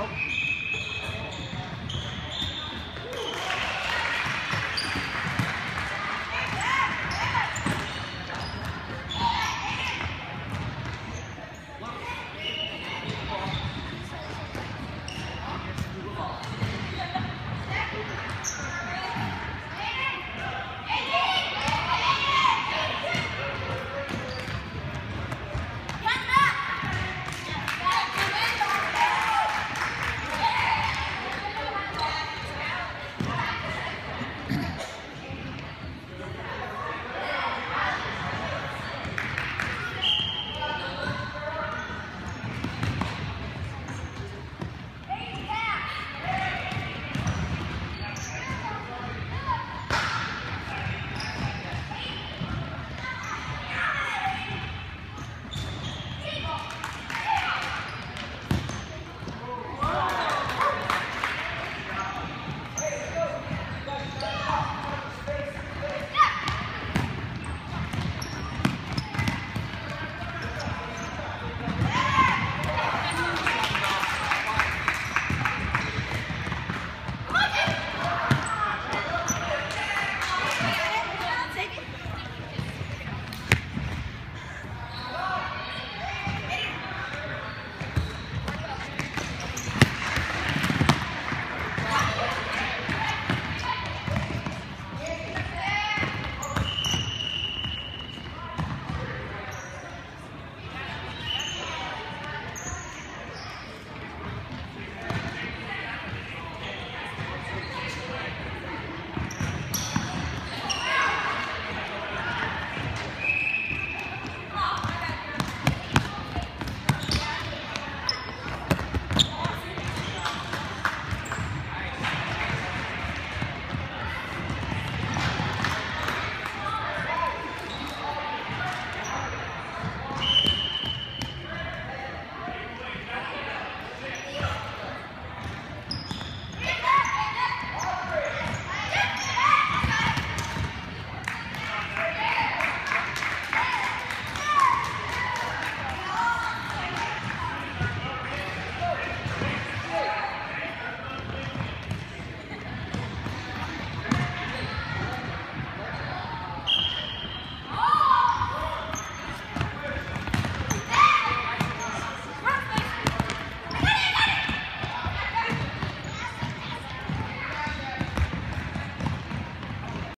¿no?